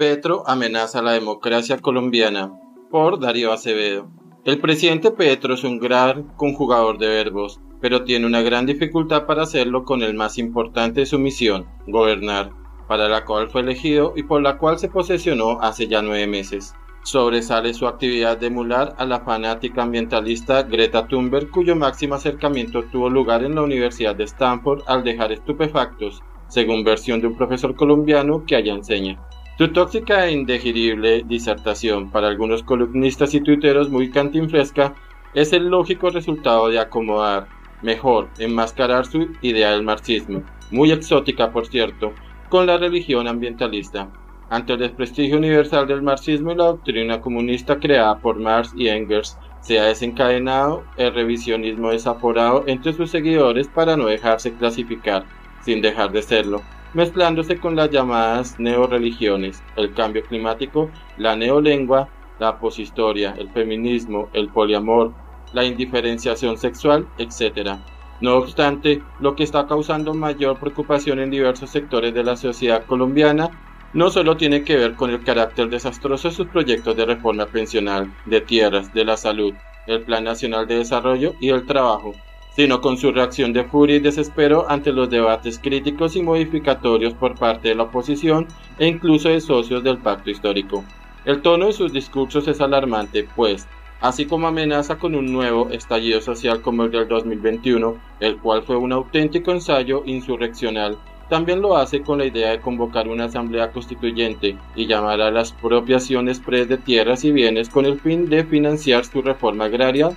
Petro amenaza la democracia colombiana por Darío Acevedo. El presidente Petro es un gran conjugador de verbos, pero tiene una gran dificultad para hacerlo con el más importante de su misión, gobernar, para la cual fue elegido y por la cual se posesionó hace ya nueve meses. Sobresale su actividad de emular a la fanática ambientalista Greta Thunberg, cuyo máximo acercamiento tuvo lugar en la Universidad de Stanford al dejar estupefactos, según versión de un profesor colombiano que allá enseña. Su tóxica e indigerible disertación para algunos columnistas y tuiteros muy cantinfresca es el lógico resultado de acomodar, mejor, enmascarar su idea del marxismo, muy exótica por cierto, con la religión ambientalista. Ante el desprestigio universal del marxismo y la doctrina comunista creada por Marx y Engels, se ha desencadenado el revisionismo desaforado entre sus seguidores para no dejarse clasificar, sin dejar de serlo, mezclándose con las llamadas neoreligiones, el cambio climático, la neolengua, la poshistoria, el feminismo, el poliamor, la indiferenciación sexual, etc. No obstante, lo que está causando mayor preocupación en diversos sectores de la sociedad colombiana no solo tiene que ver con el carácter desastroso de sus proyectos de reforma pensional, de tierras, de la salud, el Plan Nacional de Desarrollo y el Trabajo, sino con su reacción de furia y desespero ante los debates críticos y modificatorios por parte de la oposición e incluso de socios del pacto histórico. El tono de sus discursos es alarmante, pues, así como amenaza con un nuevo estallido social como el del 2021, el cual fue un auténtico ensayo insurreccional, también lo hace con la idea de convocar una asamblea constituyente y llamar a las propiaciones pre de tierras y bienes con el fin de financiar su reforma agraria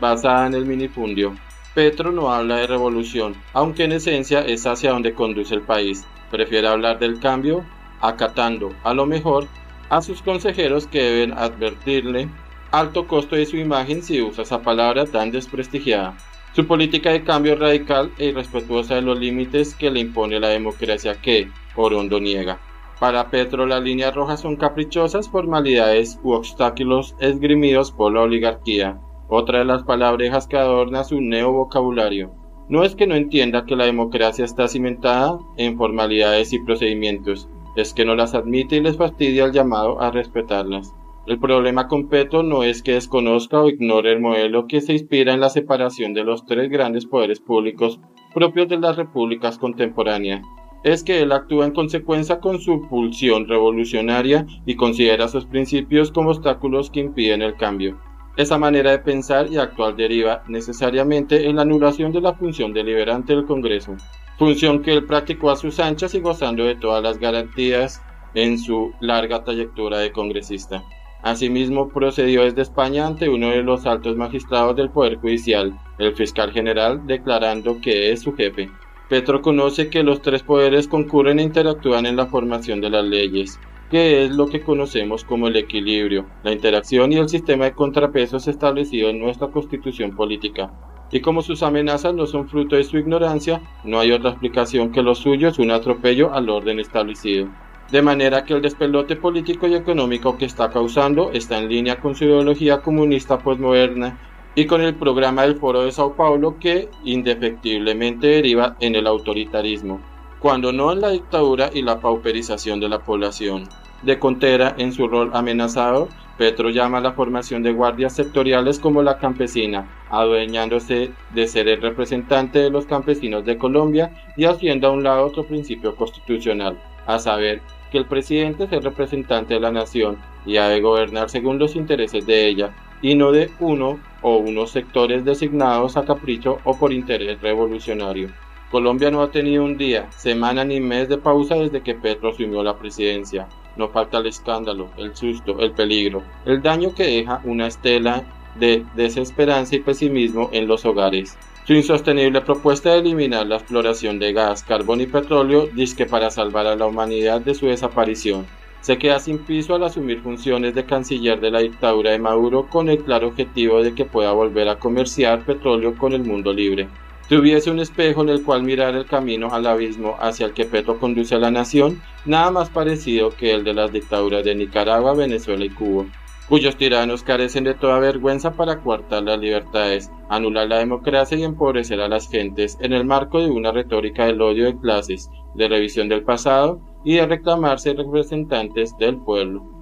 basada en el minifundio. Petro no habla de revolución, aunque en esencia es hacia donde conduce el país. Prefiere hablar del cambio, acatando, a lo mejor, a sus consejeros que deben advertirle alto costo de su imagen si usa esa palabra tan desprestigiada. Su política de cambio radical e irrespetuosa de los límites que le impone la democracia que Orondo niega. Para Petro las líneas rojas son caprichosas formalidades u obstáculos esgrimidos por la oligarquía otra de las palabrejas que adorna su neo vocabulario. No es que no entienda que la democracia está cimentada en formalidades y procedimientos, es que no las admite y les fastidia el llamado a respetarlas. El problema con Petro no es que desconozca o ignore el modelo que se inspira en la separación de los tres grandes poderes públicos propios de las repúblicas contemporáneas, es que él actúa en consecuencia con su pulsión revolucionaria y considera sus principios como obstáculos que impiden el cambio. Esa manera de pensar y actuar deriva necesariamente en la anulación de la función deliberante del Congreso, función que él practicó a sus anchas y gozando de todas las garantías en su larga trayectoria de congresista. Asimismo, procedió desde España ante uno de los altos magistrados del Poder Judicial, el fiscal general, declarando que es su jefe. Petro conoce que los tres poderes concurren e interactúan en la formación de las leyes, que es lo que conocemos como el equilibrio, la interacción y el sistema de contrapesos establecido en nuestra constitución política. Y como sus amenazas no son fruto de su ignorancia, no hay otra explicación que lo suyo es un atropello al orden establecido. De manera que el despelote político y económico que está causando está en línea con su ideología comunista postmoderna y con el programa del Foro de Sao Paulo que indefectiblemente deriva en el autoritarismo cuando no en la dictadura y la pauperización de la población. De Contera, en su rol amenazado, Petro llama a la formación de guardias sectoriales como la campesina, adueñándose de ser el representante de los campesinos de Colombia y haciendo a un lado otro principio constitucional, a saber, que el presidente es el representante de la nación y ha de gobernar según los intereses de ella, y no de uno o unos sectores designados a capricho o por interés revolucionario. Colombia no ha tenido un día, semana ni mes de pausa desde que Petro asumió la presidencia. No falta el escándalo, el susto, el peligro, el daño que deja una estela de desesperanza y pesimismo en los hogares. Su insostenible propuesta de eliminar la exploración de gas, carbón y petróleo que para salvar a la humanidad de su desaparición. Se queda sin piso al asumir funciones de canciller de la dictadura de Maduro con el claro objetivo de que pueda volver a comerciar petróleo con el mundo libre tuviese un espejo en el cual mirar el camino al abismo hacia el que Petro conduce a la nación, nada más parecido que el de las dictaduras de Nicaragua, Venezuela y Cuba, cuyos tiranos carecen de toda vergüenza para coartar las libertades, anular la democracia y empobrecer a las gentes en el marco de una retórica del odio de clases, de revisión del pasado y de reclamarse representantes del pueblo.